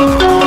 Oh.